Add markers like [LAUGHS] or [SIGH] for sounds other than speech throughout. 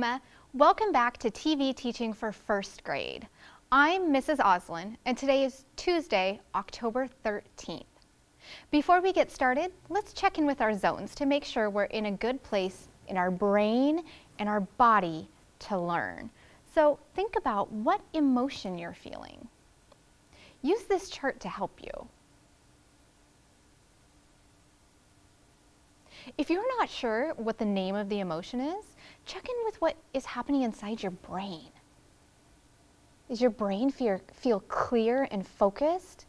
Tacoma. Welcome back to TV Teaching for First Grade. I'm Mrs. Ozolin, and today is Tuesday, October 13th. Before we get started, let's check in with our zones to make sure we're in a good place in our brain and our body to learn. So think about what emotion you're feeling. Use this chart to help you. If you're not sure what the name of the emotion is, check in with what is happening inside your brain. Is your brain feel, feel clear and focused?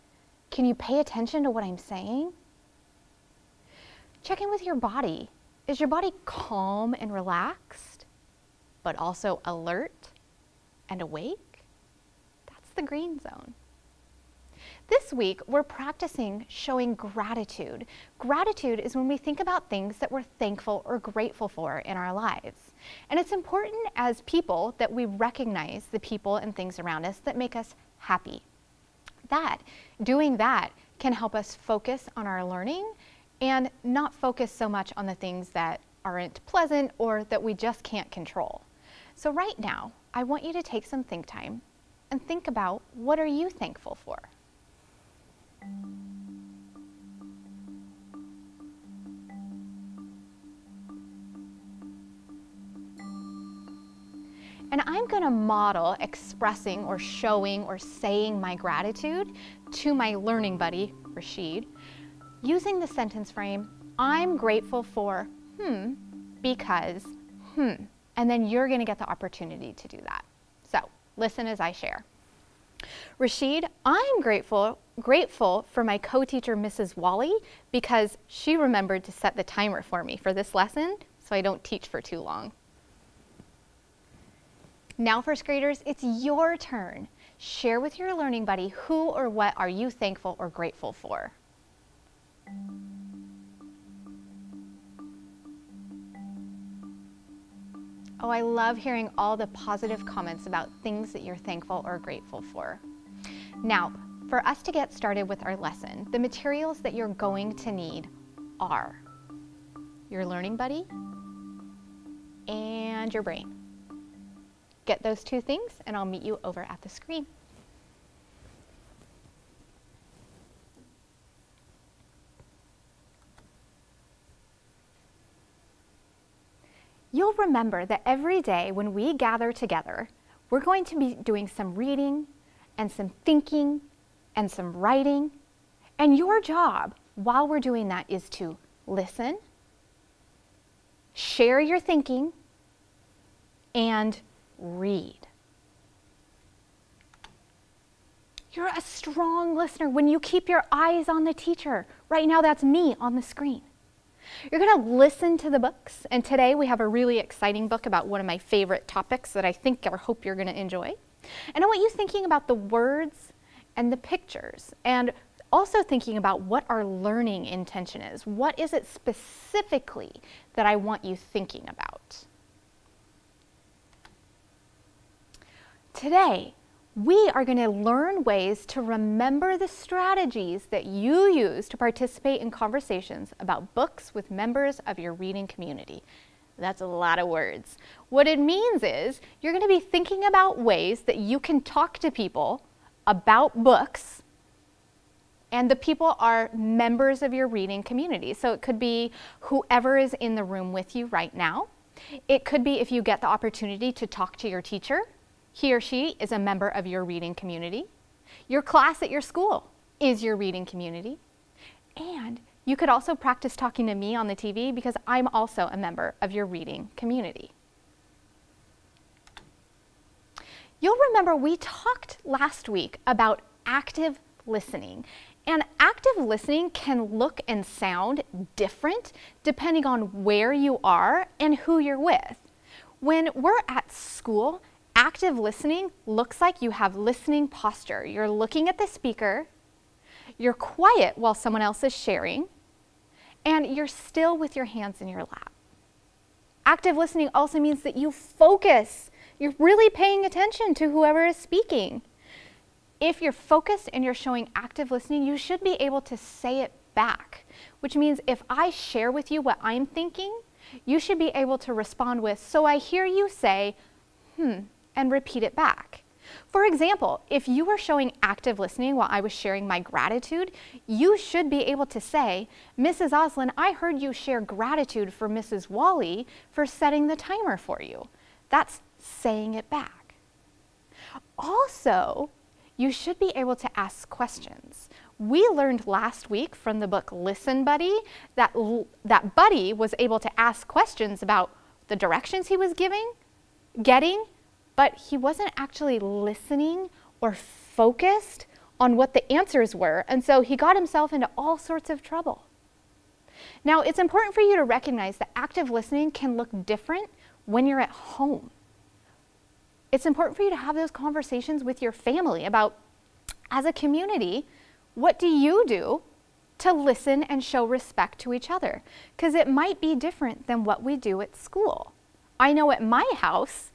Can you pay attention to what I'm saying? Check in with your body. Is your body calm and relaxed, but also alert and awake? That's the green zone. This week, we're practicing showing gratitude. Gratitude is when we think about things that we're thankful or grateful for in our lives. And it's important as people that we recognize the people and things around us that make us happy. That, doing that, can help us focus on our learning and not focus so much on the things that aren't pleasant or that we just can't control. So right now, I want you to take some think time and think about what are you thankful for? And I'm going to model expressing or showing or saying my gratitude to my learning buddy, Rashid, using the sentence frame, I'm grateful for hmm because hmm. And then you're going to get the opportunity to do that. So listen as I share. Rashid, I'm grateful, grateful for my co-teacher, Mrs. Walle, because she remembered to set the timer for me for this lesson so I don't teach for too long. Now, first graders, it's your turn. Share with your learning buddy who or what are you thankful or grateful for. Oh, I love hearing all the positive comments about things that you're thankful or grateful for. Now, for us to get started with our lesson, the materials that you're going to need are your learning buddy and your brain. Get those two things and I'll meet you over at the screen. You'll remember that every day when we gather together, we're going to be doing some reading and some thinking and some writing. And your job while we're doing that is to listen, share your thinking, and read. You're a strong listener when you keep your eyes on the teacher. Right now, that's me on the screen. You're going to listen to the books, and today we have a really exciting book about one of my favorite topics that I think or hope you're going to enjoy. And I want you thinking about the words and the pictures, and also thinking about what our learning intention is. What is it specifically that I want you thinking about? Today, we are going to learn ways to remember the strategies that you use to participate in conversations about books with members of your reading community. That's a lot of words. What it means is you're going to be thinking about ways that you can talk to people about books and the people are members of your reading community. So it could be whoever is in the room with you right now. It could be if you get the opportunity to talk to your teacher he or she is a member of your reading community. Your class at your school is your reading community. And you could also practice talking to me on the TV because I'm also a member of your reading community. You'll remember we talked last week about active listening. And active listening can look and sound different depending on where you are and who you're with. When we're at school, Active listening looks like you have listening posture. You're looking at the speaker, you're quiet while someone else is sharing, and you're still with your hands in your lap. Active listening also means that you focus. You're really paying attention to whoever is speaking. If you're focused and you're showing active listening, you should be able to say it back, which means if I share with you what I'm thinking, you should be able to respond with, so I hear you say, hmm, and repeat it back. For example, if you were showing active listening while I was sharing my gratitude, you should be able to say, Mrs. Ozolin, I heard you share gratitude for Mrs. Walle for setting the timer for you. That's saying it back. Also, you should be able to ask questions. We learned last week from the book Listen Buddy that, that Buddy was able to ask questions about the directions he was giving, getting, but he wasn't actually listening or focused on what the answers were, and so he got himself into all sorts of trouble. Now, it's important for you to recognize that active listening can look different when you're at home. It's important for you to have those conversations with your family about, as a community, what do you do to listen and show respect to each other? Because it might be different than what we do at school. I know at my house,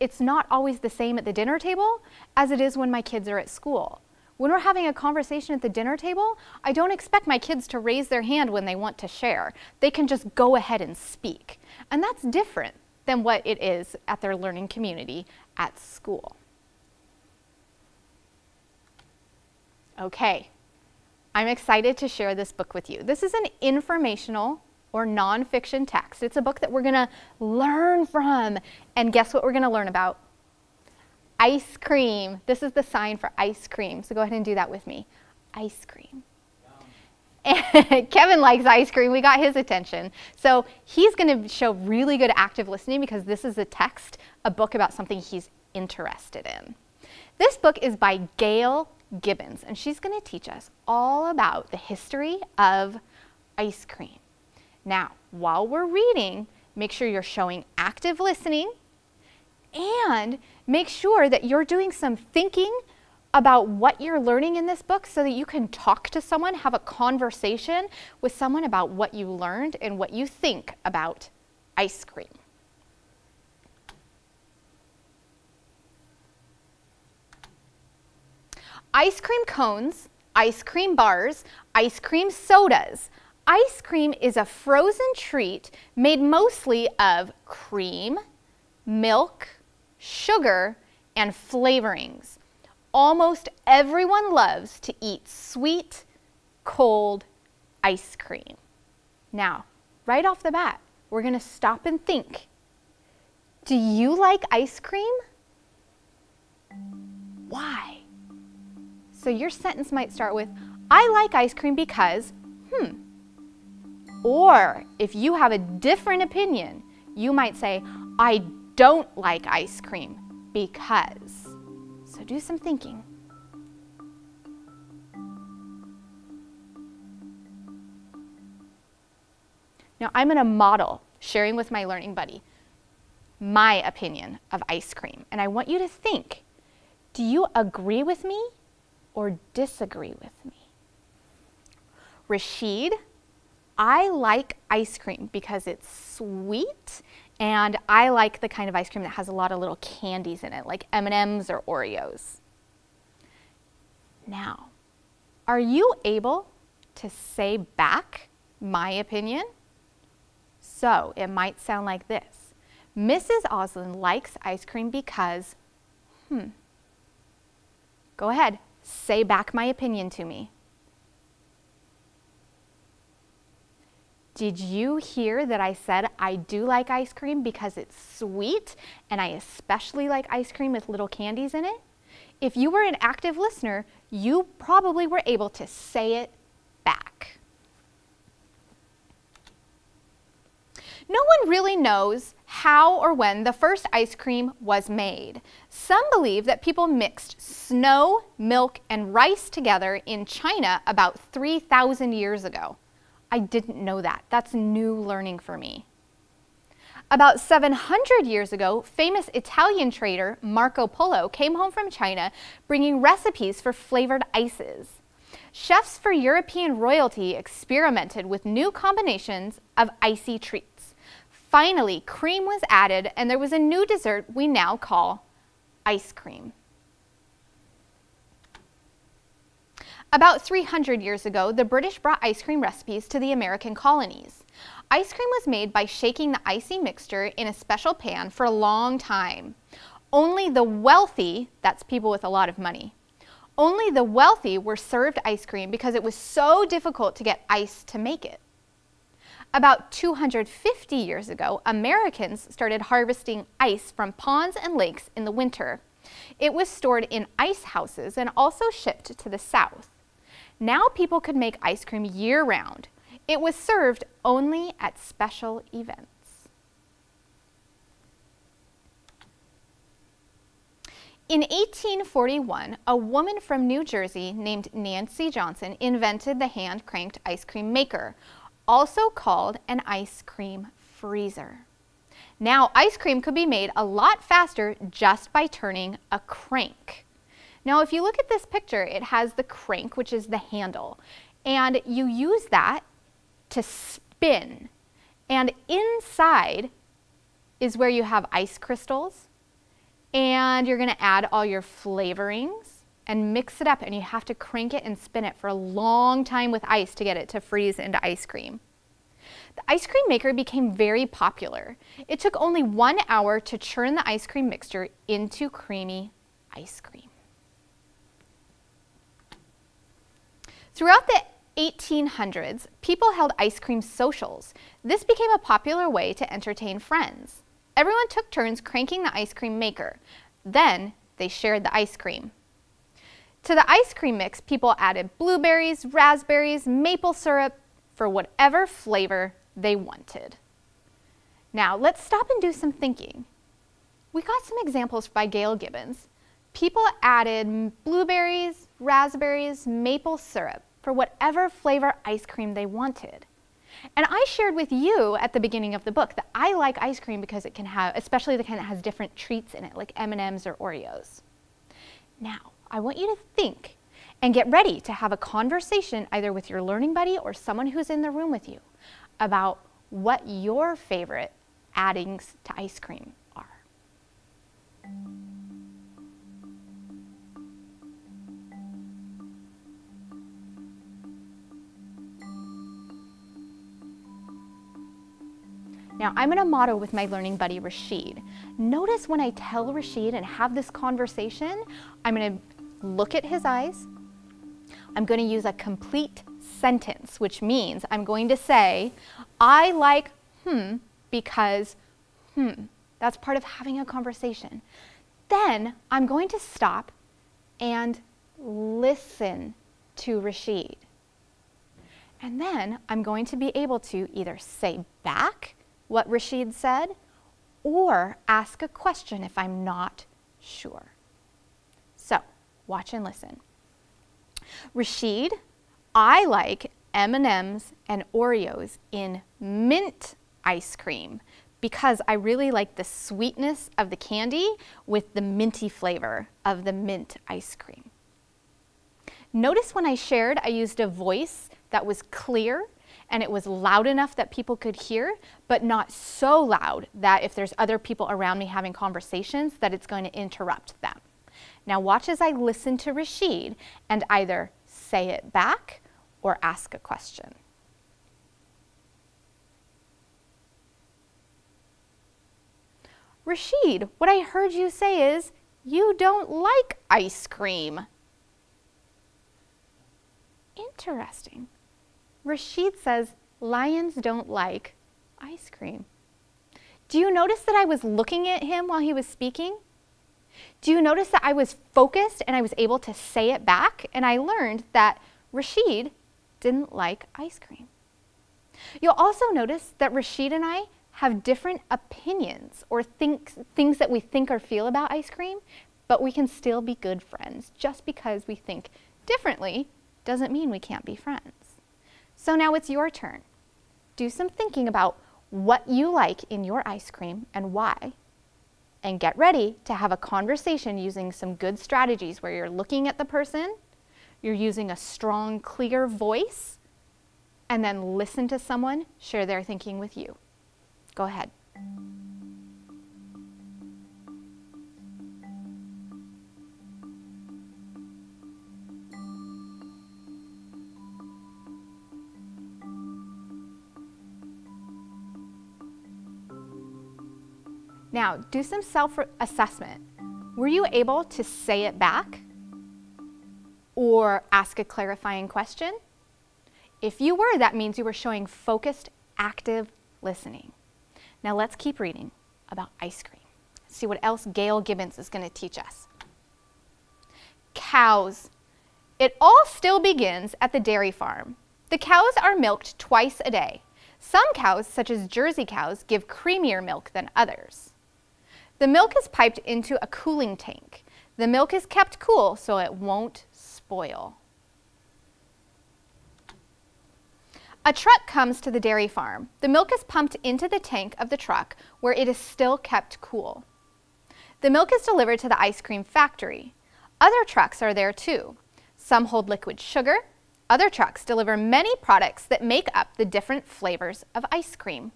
it's not always the same at the dinner table as it is when my kids are at school. When we're having a conversation at the dinner table, I don't expect my kids to raise their hand when they want to share. They can just go ahead and speak. And that's different than what it is at their learning community at school. Okay, I'm excited to share this book with you. This is an informational or nonfiction text. It's a book that we're going to learn from. And guess what we're going to learn about? Ice cream. This is the sign for ice cream. So go ahead and do that with me. Ice cream. [LAUGHS] Kevin likes ice cream. We got his attention. So he's going to show really good active listening because this is a text, a book about something he's interested in. This book is by Gail Gibbons, and she's going to teach us all about the history of ice cream. Now, while we're reading, make sure you're showing active listening and make sure that you're doing some thinking about what you're learning in this book so that you can talk to someone, have a conversation with someone about what you learned and what you think about ice cream. Ice cream cones, ice cream bars, ice cream sodas, Ice cream is a frozen treat made mostly of cream, milk, sugar, and flavorings. Almost everyone loves to eat sweet, cold ice cream. Now, right off the bat, we're going to stop and think. Do you like ice cream? Why? So your sentence might start with, I like ice cream because, hmm, or if you have a different opinion, you might say, I don't like ice cream because. So do some thinking. Now I'm going to model sharing with my learning buddy my opinion of ice cream. And I want you to think, do you agree with me or disagree with me? Rashid I like ice cream because it's sweet and I like the kind of ice cream that has a lot of little candies in it, like M&Ms or Oreos. Now, are you able to say back my opinion? So it might sound like this. Mrs. Ozolin likes ice cream because, hmm. Go ahead, say back my opinion to me. Did you hear that I said I do like ice cream because it's sweet and I especially like ice cream with little candies in it? If you were an active listener, you probably were able to say it back. No one really knows how or when the first ice cream was made. Some believe that people mixed snow, milk, and rice together in China about 3,000 years ago. I didn't know that. That's new learning for me. About 700 years ago, famous Italian trader Marco Polo came home from China bringing recipes for flavored ices. Chefs for European royalty experimented with new combinations of icy treats. Finally, cream was added and there was a new dessert we now call ice cream. About 300 years ago, the British brought ice cream recipes to the American colonies. Ice cream was made by shaking the icy mixture in a special pan for a long time. Only the wealthy, that's people with a lot of money, only the wealthy were served ice cream because it was so difficult to get ice to make it. About 250 years ago, Americans started harvesting ice from ponds and lakes in the winter. It was stored in ice houses and also shipped to the south. Now people could make ice cream year round. It was served only at special events. In 1841, a woman from New Jersey named Nancy Johnson invented the hand-cranked ice cream maker, also called an ice cream freezer. Now, ice cream could be made a lot faster just by turning a crank. Now, if you look at this picture, it has the crank, which is the handle, and you use that to spin. And inside is where you have ice crystals, and you're gonna add all your flavorings and mix it up, and you have to crank it and spin it for a long time with ice to get it to freeze into ice cream. The ice cream maker became very popular. It took only one hour to churn the ice cream mixture into creamy ice cream. Throughout the 1800s, people held ice cream socials. This became a popular way to entertain friends. Everyone took turns cranking the ice cream maker. Then they shared the ice cream. To the ice cream mix, people added blueberries, raspberries, maple syrup for whatever flavor they wanted. Now, let's stop and do some thinking. We got some examples by Gail Gibbons. People added blueberries, raspberries, maple syrup for whatever flavor ice cream they wanted. And I shared with you at the beginning of the book that I like ice cream because it can have, especially the kind that has different treats in it, like M&Ms or Oreos. Now, I want you to think and get ready to have a conversation either with your learning buddy or someone who's in the room with you about what your favorite addings to ice cream are. Now, I'm in a motto with my learning buddy, Rashid. Notice when I tell Rashid and have this conversation, I'm going to look at his eyes. I'm going to use a complete sentence, which means I'm going to say, I like hmm because hmm. That's part of having a conversation. Then I'm going to stop and listen to Rashid. And then I'm going to be able to either say back what Rashid said or ask a question if I'm not sure. So watch and listen. Rashid, I like M&Ms and Oreos in mint ice cream because I really like the sweetness of the candy with the minty flavor of the mint ice cream. Notice when I shared, I used a voice that was clear and it was loud enough that people could hear, but not so loud that if there's other people around me having conversations that it's going to interrupt them. Now watch as I listen to Rashid and either say it back or ask a question. Rashid, what I heard you say is, you don't like ice cream. Interesting. Rashid says lions don't like ice cream. Do you notice that I was looking at him while he was speaking? Do you notice that I was focused and I was able to say it back? And I learned that Rashid didn't like ice cream. You'll also notice that Rashid and I have different opinions or think, things that we think or feel about ice cream, but we can still be good friends. Just because we think differently doesn't mean we can't be friends. So now it's your turn. Do some thinking about what you like in your ice cream and why. And get ready to have a conversation using some good strategies where you're looking at the person, you're using a strong, clear voice, and then listen to someone share their thinking with you. Go ahead. Now, do some self-assessment. Were you able to say it back? Or ask a clarifying question? If you were, that means you were showing focused, active listening. Now let's keep reading about ice cream. See what else Gail Gibbons is going to teach us. Cows. It all still begins at the dairy farm. The cows are milked twice a day. Some cows, such as Jersey cows, give creamier milk than others. The milk is piped into a cooling tank. The milk is kept cool so it won't spoil. A truck comes to the dairy farm. The milk is pumped into the tank of the truck where it is still kept cool. The milk is delivered to the ice cream factory. Other trucks are there too. Some hold liquid sugar. Other trucks deliver many products that make up the different flavors of ice cream.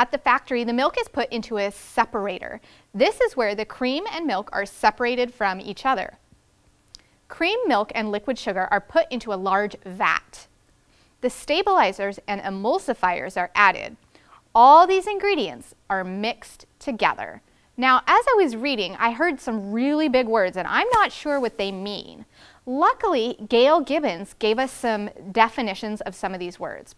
At the factory, the milk is put into a separator. This is where the cream and milk are separated from each other. Cream, milk, and liquid sugar are put into a large vat. The stabilizers and emulsifiers are added. All these ingredients are mixed together. Now, as I was reading, I heard some really big words, and I'm not sure what they mean. Luckily, Gail Gibbons gave us some definitions of some of these words.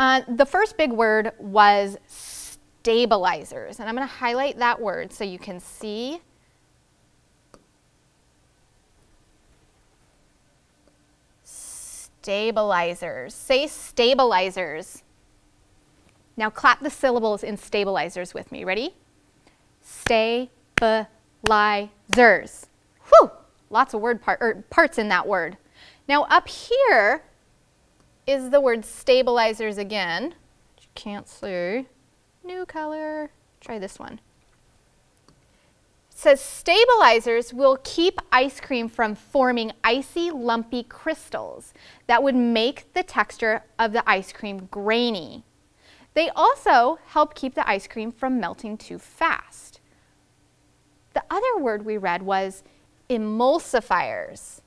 Uh, the first big word was stabilizers, and I'm going to highlight that word so you can see. Stabilizers. Say stabilizers. Now clap the syllables in stabilizers with me. Ready? Stabilizers. Whew! Lots of word part, er, parts in that word. Now up here, is the word stabilizers again. You can't see. New color. Try this one. It says stabilizers will keep ice cream from forming icy, lumpy crystals that would make the texture of the ice cream grainy. They also help keep the ice cream from melting too fast. The other word we read was emulsifiers.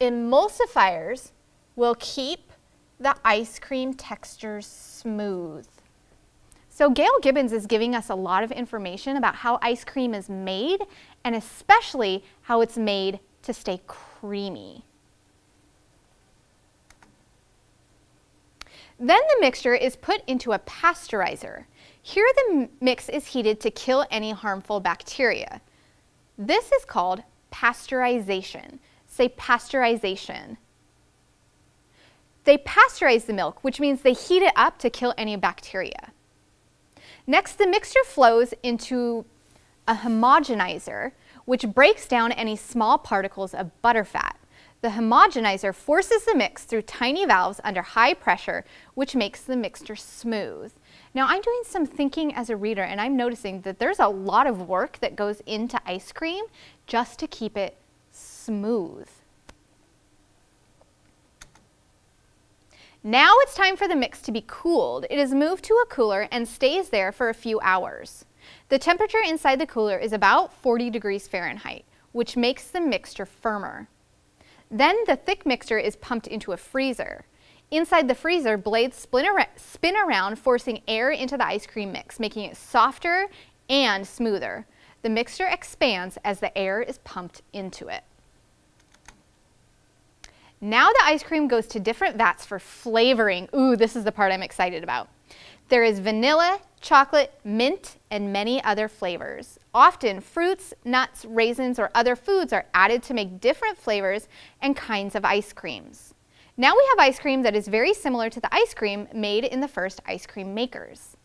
Emulsifiers will keep the ice cream texture smooth. So Gail Gibbons is giving us a lot of information about how ice cream is made and especially how it's made to stay creamy. Then the mixture is put into a pasteurizer. Here the mix is heated to kill any harmful bacteria. This is called pasteurization. Say pasteurization. They pasteurize the milk, which means they heat it up to kill any bacteria. Next, the mixture flows into a homogenizer, which breaks down any small particles of butterfat. The homogenizer forces the mix through tiny valves under high pressure, which makes the mixture smooth. Now I'm doing some thinking as a reader and I'm noticing that there's a lot of work that goes into ice cream just to keep it smooth. Now it's time for the mix to be cooled. It is moved to a cooler and stays there for a few hours. The temperature inside the cooler is about 40 degrees Fahrenheit, which makes the mixture firmer. Then the thick mixture is pumped into a freezer. Inside the freezer, blades spin, ar spin around, forcing air into the ice cream mix, making it softer and smoother. The mixture expands as the air is pumped into it. Now the ice cream goes to different vats for flavoring. Ooh, this is the part I'm excited about. There is vanilla, chocolate, mint, and many other flavors. Often fruits, nuts, raisins, or other foods are added to make different flavors and kinds of ice creams. Now we have ice cream that is very similar to the ice cream made in the first ice cream makers.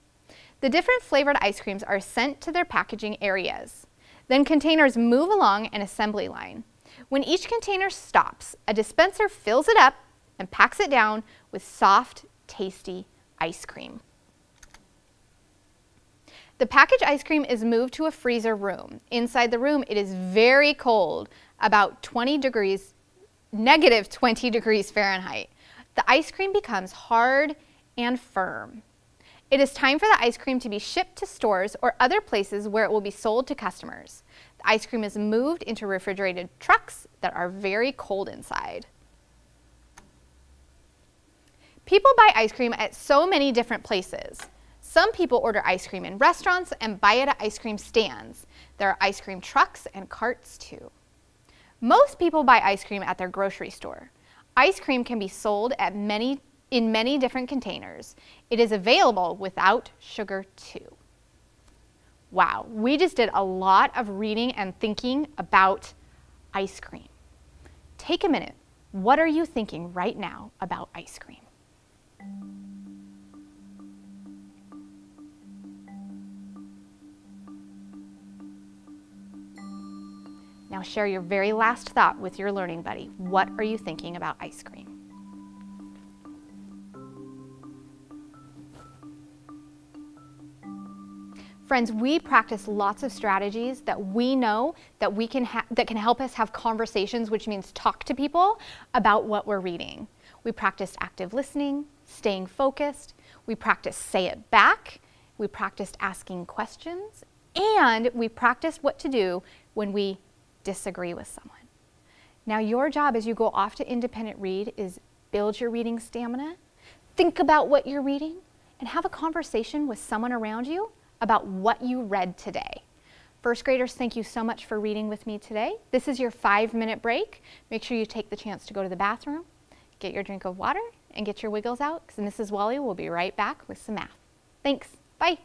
The different flavored ice creams are sent to their packaging areas. Then containers move along an assembly line. When each container stops, a dispenser fills it up and packs it down with soft, tasty ice cream. The packaged ice cream is moved to a freezer room. Inside the room, it is very cold, about 20 degrees, negative 20 degrees Fahrenheit. The ice cream becomes hard and firm. It is time for the ice cream to be shipped to stores or other places where it will be sold to customers. Ice cream is moved into refrigerated trucks that are very cold inside. People buy ice cream at so many different places. Some people order ice cream in restaurants and buy it at ice cream stands. There are ice cream trucks and carts too. Most people buy ice cream at their grocery store. Ice cream can be sold at many, in many different containers. It is available without sugar too. Wow, we just did a lot of reading and thinking about ice cream. Take a minute. What are you thinking right now about ice cream? Now share your very last thought with your learning buddy. What are you thinking about ice cream? Friends, we practice lots of strategies that we know that we can that can help us have conversations, which means talk to people about what we're reading. We practiced active listening, staying focused, we practiced say it back, we practiced asking questions, and we practiced what to do when we disagree with someone. Now, your job as you go off to independent read is build your reading stamina, think about what you're reading, and have a conversation with someone around you about what you read today. First graders, thank you so much for reading with me today. This is your five minute break. Make sure you take the chance to go to the bathroom, get your drink of water, and get your wiggles out, because Mrs. Walle will be right back with some math. Thanks. Bye.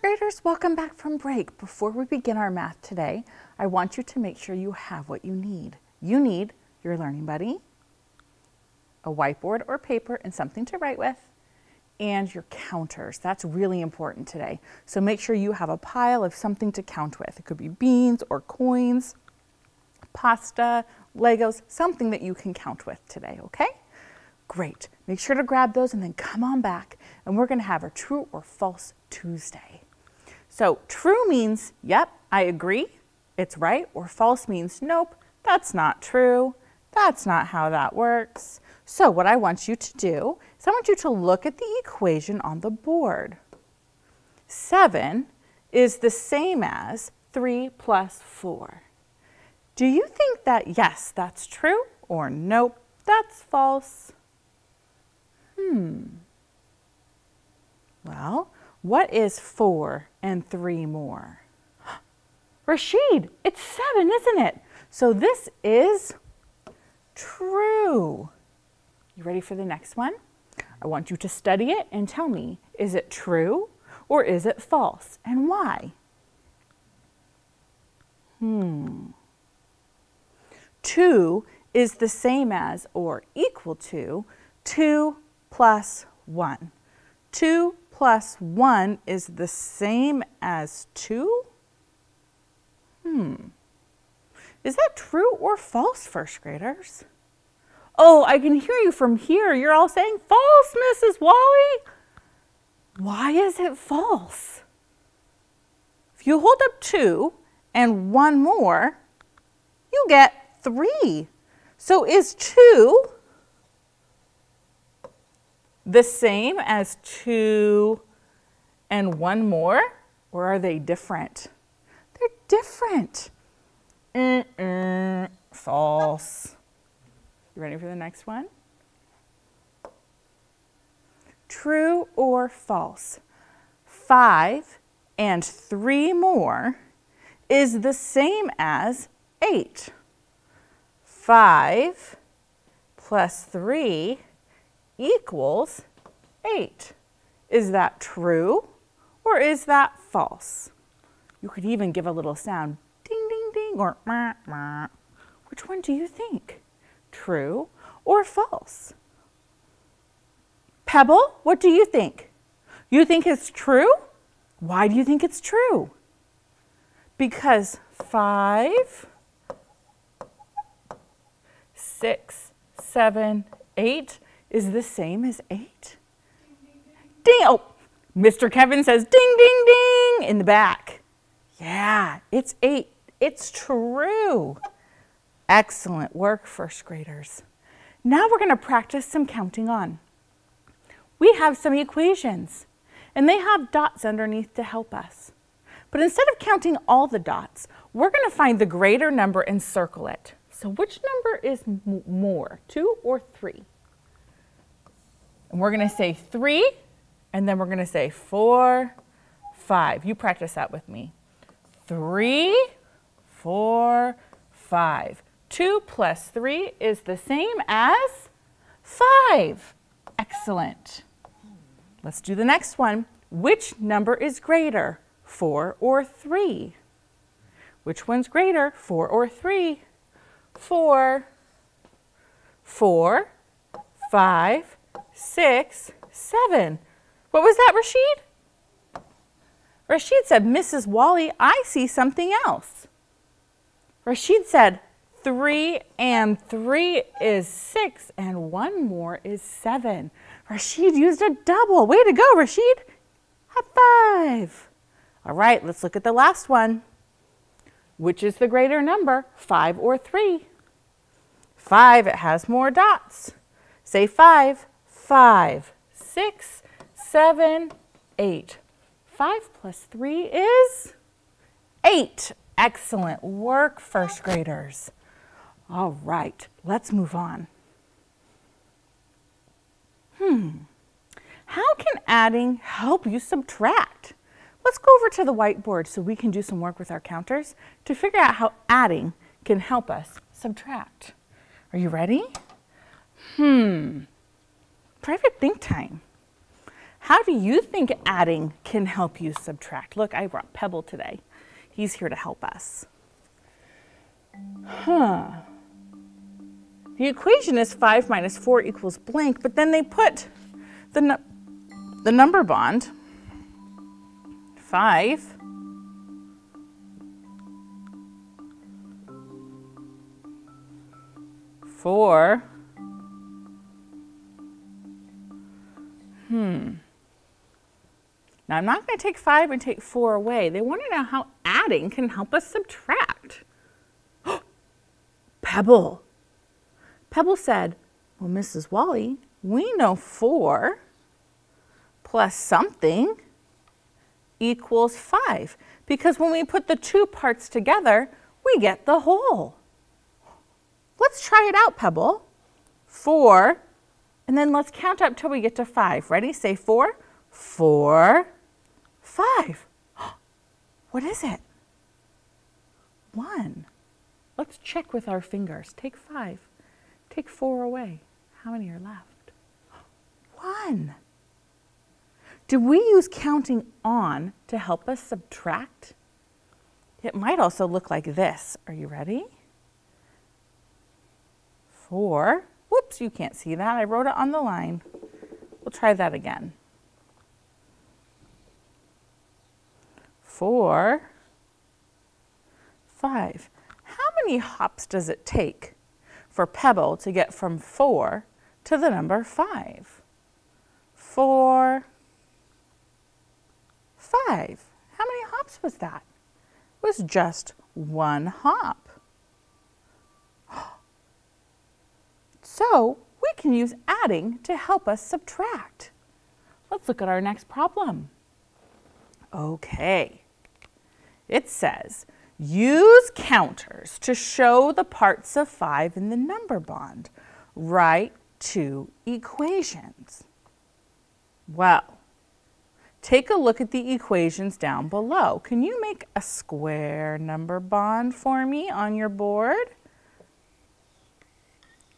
Graders, welcome back from break. Before we begin our math today, I want you to make sure you have what you need. You need your learning buddy, a whiteboard or paper and something to write with, and your counters. That's really important today. So make sure you have a pile of something to count with. It could be beans or coins, pasta, Legos, something that you can count with today, okay? Great. Make sure to grab those and then come on back and we're going to have a true or false Tuesday. So true means, yep, I agree, it's right, or false means, nope, that's not true. That's not how that works. So what I want you to do is I want you to look at the equation on the board. 7 is the same as 3 plus 4. Do you think that yes, that's true, or nope, that's false? Hmm. Well, what is 4 and 3 more? [GASPS] Rashid, it's 7, isn't it? So this is true. You ready for the next one? I want you to study it and tell me, is it true or is it false and why? Hmm. 2 is the same as or equal to 2 plus 1. 2 plus 1 is the same as 2? Hmm. Is that true or false, first graders? Oh, I can hear you from here. You're all saying false, Mrs. Walle. Why is it false? If you hold up two and one more, you get three. So is two the same as two and one more, or are they different? They're different. Mm -mm, false. You ready for the next one? True or false? Five and three more is the same as eight. Five plus three equals eight. Is that true or is that false? You could even give a little sound, ding, ding, ding, or meh, meh. Which one do you think? true or false? Pebble, what do you think? You think it's true? Why do you think it's true? Because five, six, seven, eight is the same as eight. Ding! Oh, Mr. Kevin says ding, ding, ding in the back. Yeah, it's eight. It's true. Excellent work, first graders. Now we're going to practice some counting on. We have some equations, and they have dots underneath to help us. But instead of counting all the dots, we're going to find the greater number and circle it. So which number is more, two or three? And we're going to say three, and then we're going to say four, five. You practice that with me. Three, four, five. 2 plus 3 is the same as 5. Excellent. Let's do the next one. Which number is greater, 4 or 3? Which one's greater, 4 or 3? 4. 4, 5, 6, 7. What was that, Rashid? Rashid said, Mrs. Walle, I see something else. Rashid said, Three and three is six, and one more is seven. Rashid used a double. Way to go, Rashid. High five. All right, let's look at the last one. Which is the greater number, five or three? Five, it has more dots. Say five, five, six, seven, eight. Five plus three is eight. Excellent work, first graders. All right, let's move on. Hmm, how can adding help you subtract? Let's go over to the whiteboard so we can do some work with our counters to figure out how adding can help us subtract. Are you ready? Hmm, private think time. How do you think adding can help you subtract? Look, I brought Pebble today. He's here to help us. Huh. The equation is 5 minus 4 equals blank, but then they put the, nu the number bond, 5, four, hmm. Now I'm not going to take 5 and take 4 away. They want to know how adding can help us subtract. [GASPS] Pebble. Pebble said, well, Mrs. Walle, we know 4 plus something equals 5 because when we put the two parts together, we get the whole. Let's try it out, Pebble. 4, and then let's count up till we get to 5. Ready? Say 4, 4, 5. [GASPS] What is it? 1. Let's check with our fingers. Take 5. Take 4 away. How many are left? [GASPS] 1. Do we use counting on to help us subtract? It might also look like this. Are you ready? Four. Whoops, you can't see that. I wrote it on the line. We'll try that again. Four, five. How many hops does it take for Pebble to get from four to the number five? Four, five. How many hops was that? It was just one hop. So we can use adding to help us subtract. Let's look at our next problem. Okay. It says, use counters to show the parts of 5 in the number bond. Write two equations. Well, take a look at the equations down below. Can you make a square number bond for me on your board?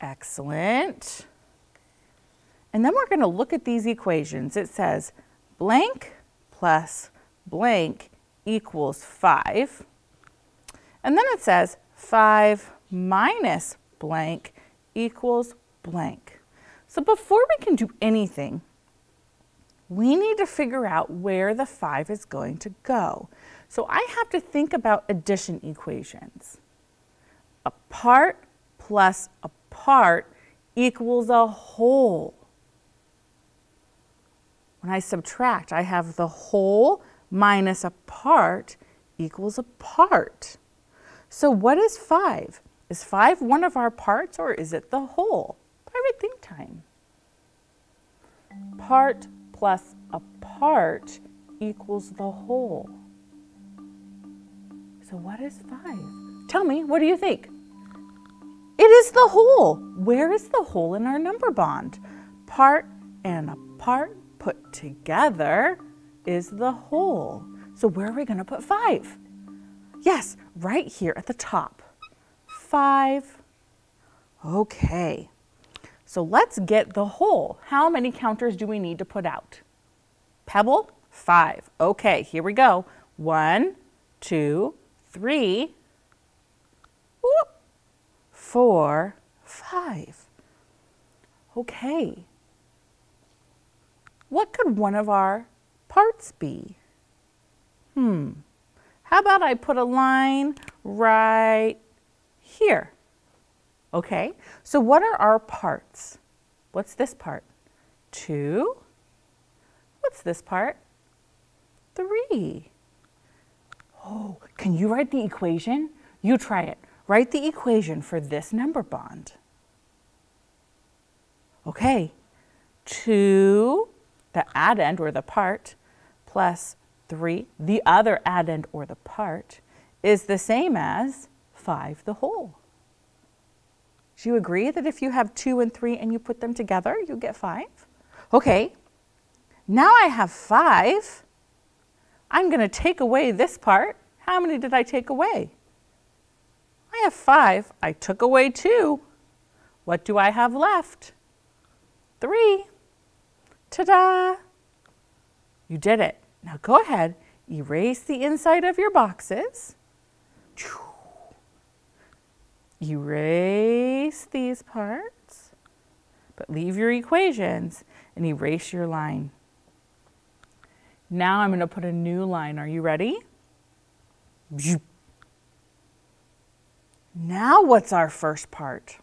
Excellent. And then we're going to look at these equations. It says blank plus blank equals 5. And then it says 5 minus blank equals blank. So before we can do anything, we need to figure out where the 5 is going to go. So I have to think about addition equations. A part plus a part equals a whole. When I subtract, I have the whole minus a part equals a part. So what is 5? Is 5 one of our parts or is it the whole? Private think time. Part plus a part equals the whole. So what is 5? Tell me, what do you think? It is the whole. Where is the whole in our number bond? Part and a part put together is the whole. So where are we going to put 5? Yes, right here at the top. 5. Okay. So let's get the whole. How many counters do we need to put out? Pebble, 5. Okay, here we go. One, two, three, four, five. Okay. What could one of our parts be? Hmm. How about I put a line right here? Okay, so what are our parts? What's this part? Two. What's this part? Three. Oh, can you write the equation? You try it. Write the equation for this number bond. Okay, 2, the addend or the part, plus 3, the other addend or the part, is the same as 5 the whole. Do you agree that if you have 2 and 3 and you put them together, you get 5? Okay, now I have 5. I'm going to take away this part. How many did I take away? I have five. I took away two. What do I have left? Three. Ta-da! You did it. Now go ahead, erase the inside of your boxes. Erase these parts, but leave your equations and erase your line. Now I'm going to put a new line. Are you ready? Now what's our first part?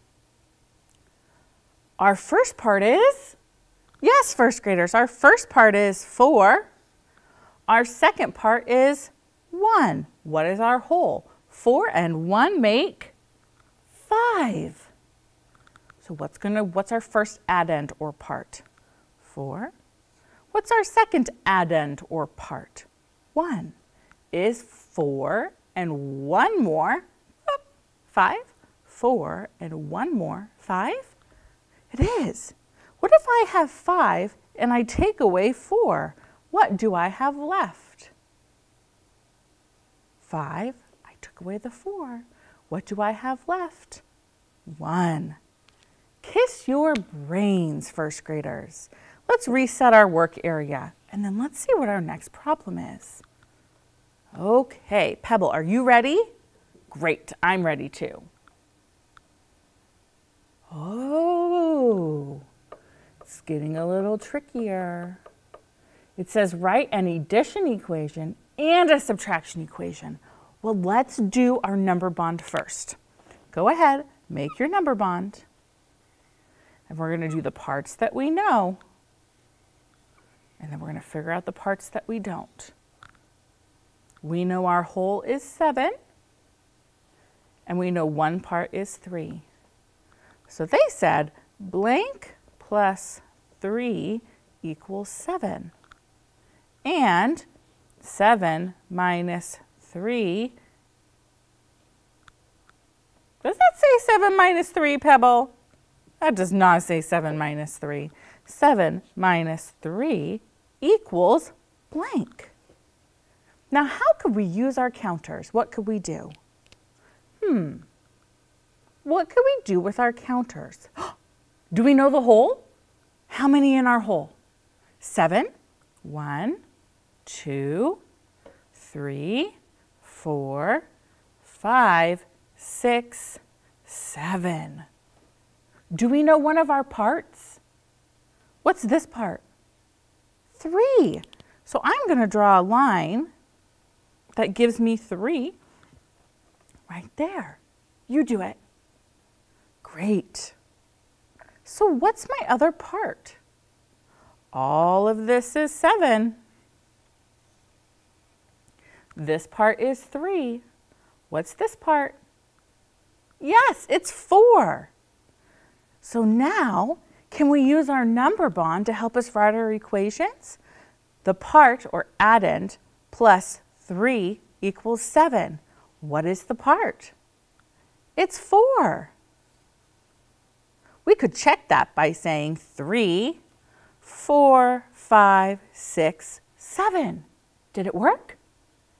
Our first part is, yes, first graders, our first part is 4. Our second part is 1. What is our whole? 4 and 1 make 5. So what's gonna what's our first addend or part? 4. What's our second addend or part? 1. Is 4 and 1 more 5? 4 and 1 more 5? It is. What if I have 5 and I take away 4? What do I have left? 5. I took away the 4. What do I have left? 1. Kiss your brains, first graders. Let's reset our work area and then let's see what our next problem is. Okay, Pebble, are you ready? Great, I'm ready too. Oh, it's getting a little trickier. It says write an addition equation and a subtraction equation. Well, let's do our number bond first. Go ahead, make your number bond. And we're going to do the parts that we know. And then we're going to figure out the parts that we don't. We know our whole is 7. And we know one part is 3. So they said blank plus 3 equals 7. And 7 minus 3. Does that say 7 minus 3, Pebble? That does not say 7 minus 3. 7 minus 3 equals blank. Now, how could we use our counters? What could we do? Hmm. What could we do with our counters? [GASPS] do we know the whole? How many in our whole? Seven. One, two, three, four, five, six, seven. Do we know one of our parts? What's this part? three. So I'm going to draw a line that gives me three right there. You do it. Great. So what's my other part? All of this is seven. This part is three. What's this part? Yes, it's four. So now can we use our number bond to help us write our equations? The part, or addend, plus 3 equals 7. What is the part? It's 4. We could check that by saying 3, 4, 5, 6, 7. Did it work?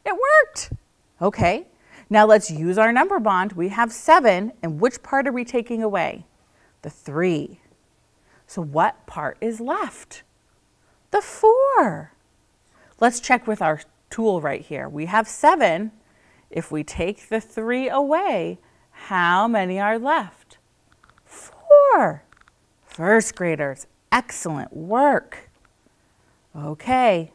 It worked. Okay, now let's use our number bond. We have 7, and which part are we taking away? The 3. So what part is left? The four. Let's check with our tool right here. We have seven. If we take the three away, how many are left? Four. First graders, excellent work. Okay,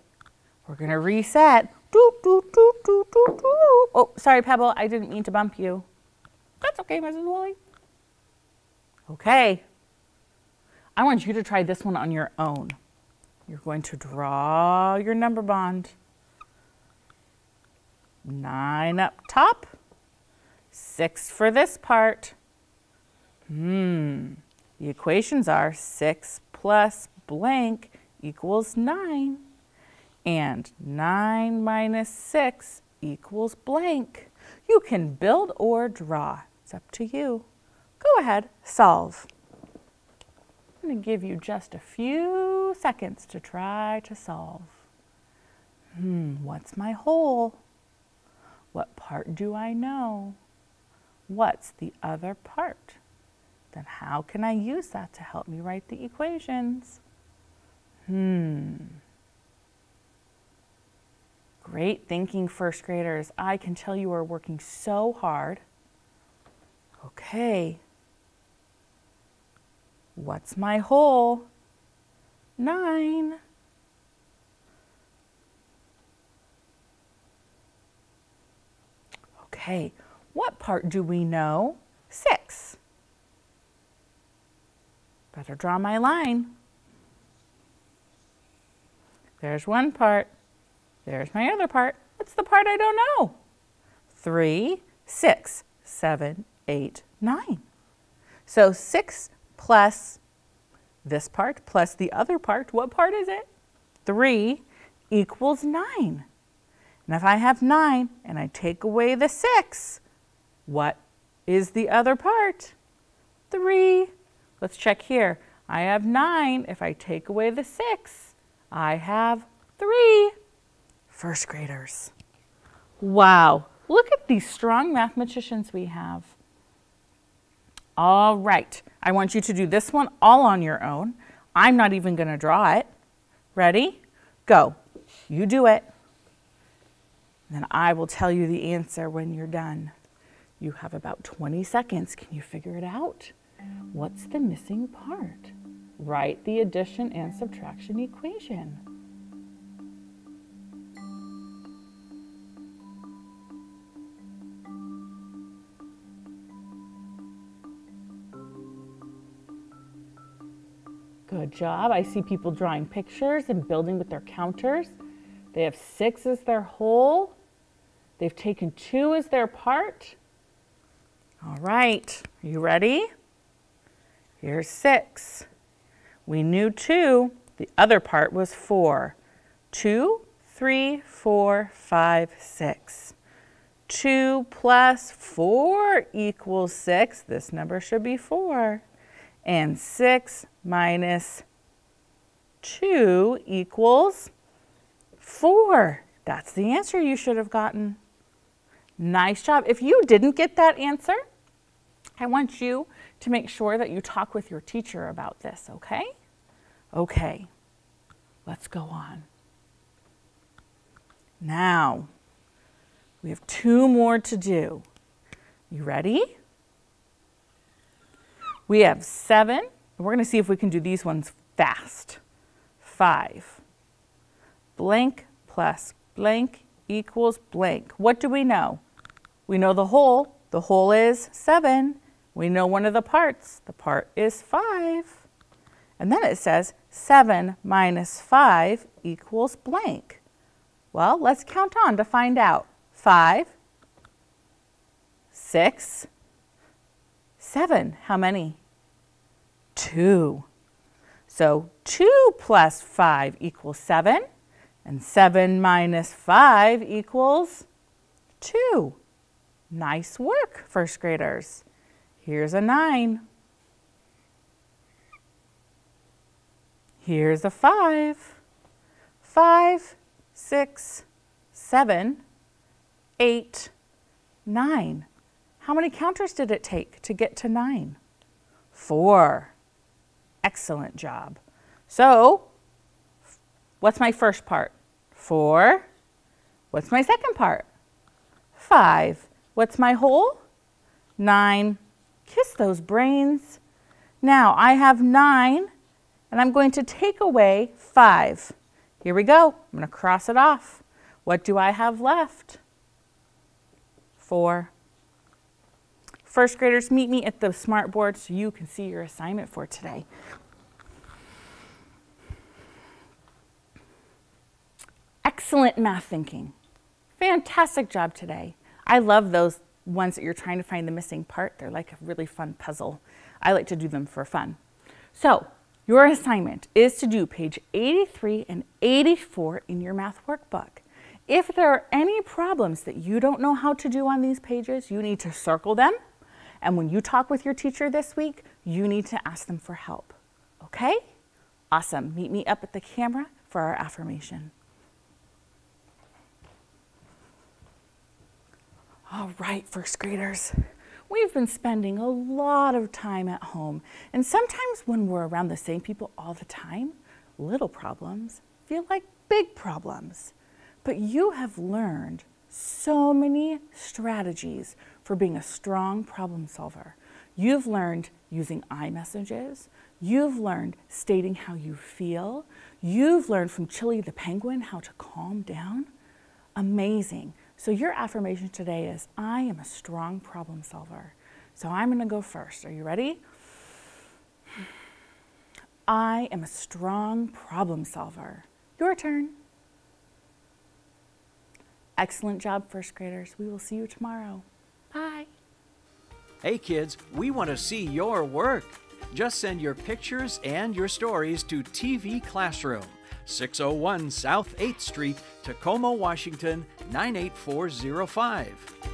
we're gonna reset. Doo, doo, doo, doo, doo, doo. Oh, sorry, Pebble, I didn't mean to bump you. That's okay, Mrs. Walle. Okay, I want you to try this one on your own. You're going to draw your number bond. Nine up top, six for this part. Hmm, the equations are six plus blank equals nine. And nine minus six equals blank. You can build or draw. It's up to you. Go ahead, solve. I'm going to give you just a few seconds to try to solve. Hmm, what's my whole? What part do I know? What's the other part? Then how can I use that to help me write the equations? Hmm. Great thinking, first graders. I can tell you are working so hard. Okay. What's my whole? Nine. Okay, what part do we know? Six. Better draw my line. There's one part. There's my other part. What's the part I don't know? Three, six, seven, eight, nine. So six plus this part plus the other part, what part is it? Three equals nine. And if I have nine and I take away the six, what is the other part? Three. Let's check here. I have nine. If I take away the six, I have three. First graders. Wow, look at these strong mathematicians we have. All right, I want you to do this one all on your own. I'm not even going to draw it. Ready? Go. You do it. Then I will tell you the answer when you're done. You have about 20 seconds. Can you figure it out? What's the missing part? Write the addition and subtraction equation. Good job. I see people drawing pictures and building with their counters. They have six as their whole. They've taken two as their part. All right, are you ready? Here's six. We knew two. The other part was four. Two, three, four, five, six. Two plus four equals six. This number should be four. And six minus 2 equals 4. That's the answer you should have gotten. Nice job. If you didn't get that answer, I want you to make sure that you talk with your teacher about this, okay? Okay, let's go on. Now, we have two more to do. You ready? We have 7 we're going to see if we can do these ones fast. 5. Blank plus blank equals blank. What do we know? We know the whole. The whole is 7. We know one of the parts. The part is 5. And then it says 7 minus 5 equals blank. Well, let's count on to find out. 5, 6, 7. How many? 2. So 2 plus 5 equals 7, and 7 minus 5 equals 2. Nice work, first graders. Here's a 9. Here's a 5. 5, 6, 7, 8, 9. How many counters did it take to get to 9? 4. Excellent job. So, what's my first part? Four. What's my second part? Five. What's my whole? Nine. Kiss those brains. Now, I have nine, and I'm going to take away five. Here we go. I'm going to cross it off. What do I have left? Four. First graders, meet me at the smart board so you can see your assignment for today. Excellent math thinking. Fantastic job today. I love those ones that you're trying to find the missing part. They're like a really fun puzzle. I like to do them for fun. So your assignment is to do page 83 and 84 in your math workbook. If there are any problems that you don't know how to do on these pages, you need to circle them and when you talk with your teacher this week, you need to ask them for help. Okay? Awesome. Meet me up at the camera for our affirmation. All right, first graders. We've been spending a lot of time at home, and sometimes when we're around the same people all the time, little problems feel like big problems. but you have learned so many strategies for being a strong problem solver. You've learned using I-messages. You've learned stating how you feel. You've learned from Chili the penguin how to calm down. Amazing. So your affirmation today is, I am a strong problem solver. So I'm going to go first. Are you ready? I am a strong problem solver. Your turn. Excellent job, first graders. We will see you tomorrow. Bye. Hey kids, we want to see your work. Just send your pictures and your stories to TV Classroom, 601 South 8th Street, Tacoma, Washington 98405.